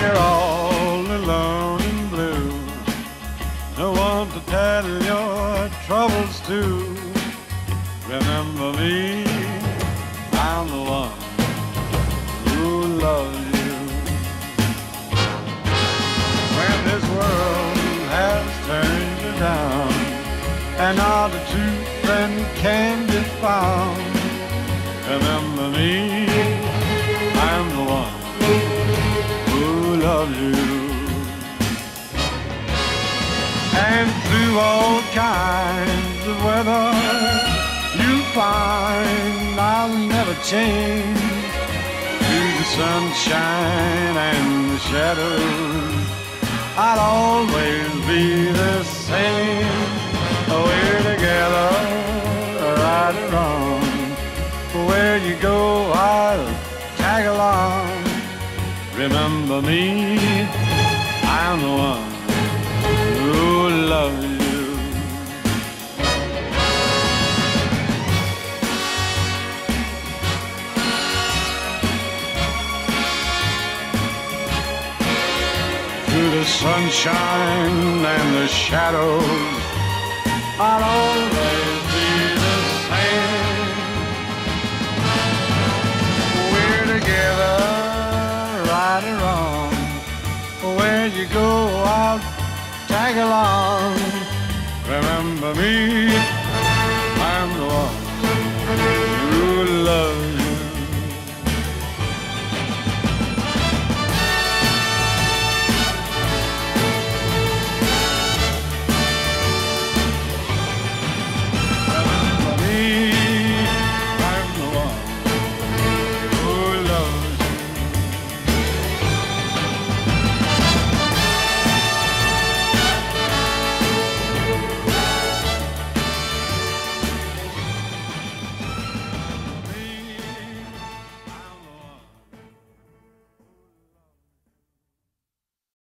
you're all alone and blue. No one to tell your troubles to. Remember me, I'm the one who loves you. When this world has turned you down, and all the truth and can be found, remember me. And through all kinds of weather, you'll find I'll never change. Through the sunshine and the shadows, I'll always be the same. We're together, right or wrong. Where you go, I'll tag along. Remember me, I'm the one the sunshine and the shadows, I'll always be the same. We're together, right or wrong. Where you go, I'll tag along. Remember me, I'm the one